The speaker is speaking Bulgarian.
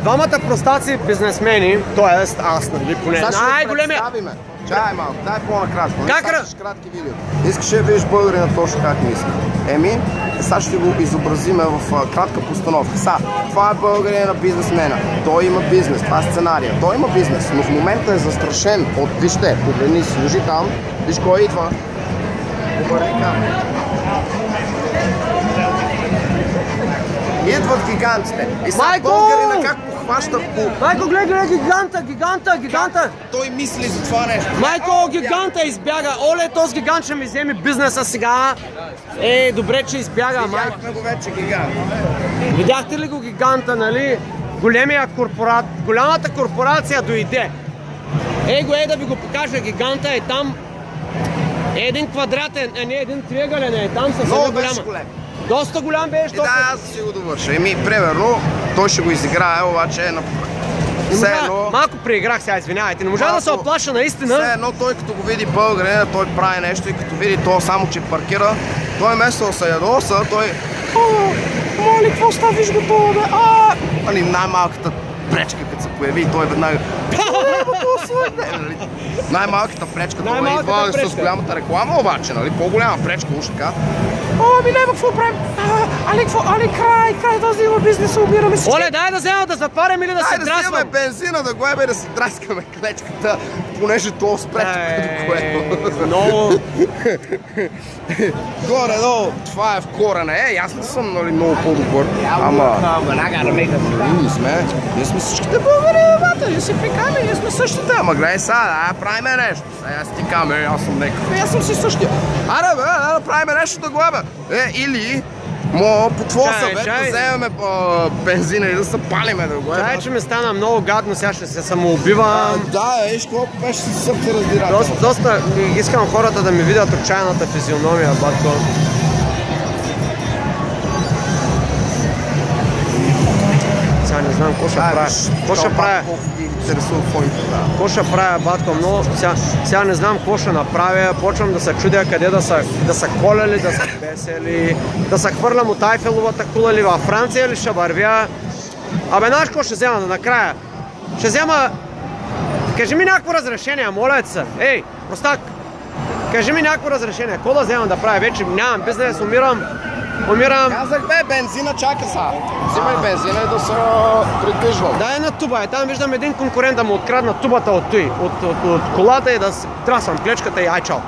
Двамата простаци бизнесмени, т.е. аз, нали, поне най-големия... Чай малко, дай по-накратко. Как Как ра- кратки видео. Искаш да видиш българина точно как мисли. Еми, сега ще го изобразиме в а, кратка постановка. Са, това е българина на бизнесмена. Той има бизнес, това е сценария. Той има бизнес, но в момента е застрашен от, вижте, погледни, служи там, виж кой идва. Обърни камерата. Идват гигантите. И сега Майко! българина как похваща по... Майко, гледай, гледай, гиганта, гиганта, гиганта! Той мисли за това нещо. Майко, гиганта избяга! Оле, този гигант ще ми вземе бизнеса сега! Е, добре, че избяга, майко. Видяхме го вече гигант. Видяхте ли го гиганта, нали? Големия корпорат, голямата корпорация дойде. Ей го, е да ви го покажа, гиганта е там. Е един квадратен, а не един триъгълен е там съвсем Много голяма. беше голем. Доста голям беше, защото... да, аз си го довърша. Еми, примерно, той ще го изиграе, обаче е на... Все едно, Малко преиграх сега, извинявайте. Не можа да се Малко- оплаша все наистина. едно той като го види българина, той прави нещо и като види то само, че паркира, той вместо да се ядоса, той... О, моли, какво става, виж го това, бе, а! Нали, най-малката пречка, като се появи, той веднага... Не, нали, Най-малката пречка, това Най-малката идва с голямата реклама, обаче, нали, по-голяма пречка, уж така. О, ми няма какво правим. Али, какво? Али, край, край, този има бизнес, умираме всички. Оле, дай да взема да затварям или да се Дай да вземаме драскам. бензина да глеба и да си драскаме клечката, понеже то спречка Е, до което. Много... Горе, долу, това е в корена. Е, аз не съм нали, много по-добър. Ама, ние сме, ние сме всичките българи, бата, ние си прикаме, ние сме същите. Ама гледай сега, да правиме нещо. Сега аз ти каме, аз съм някакъв, аз съм си същия. Аре бе, да направим нещо да глеба. Е, или, Мо, по твоя Чай, съвет да вземем бензина и да се палиме да го Чай, че ми стана много гадно, сега ще се самоубивам. Да, виж колко беше си сърце раздирателно. Доста, доста искам хората да ми видят отчаяната физиономия, батко. Сега не знам какво ще правя. Какво ще правя? Какво ще правя, батко? Много, сега, сега не знам какво ще направя. Почвам да се чудя къде да са, да са коляли, да са бесели, да се хвърлям от Айфеловата кула ли във Франция или ще вървя. Абе, знаеш какво ще взема накрая? Ще взема... Кажи ми някакво разрешение, моля се. Ей, простак, кажи ми някакво разрешение. Какво да взема да правя? Вече нямам бизнес, умирам. Умирам. Казах бе, бензина чака са. Взимай бензина и да се придвижвам. Да, една туба е. Там виждам един конкурент да му открадна тубата от той, от, от, от колата и да трасвам клечката и ай чао.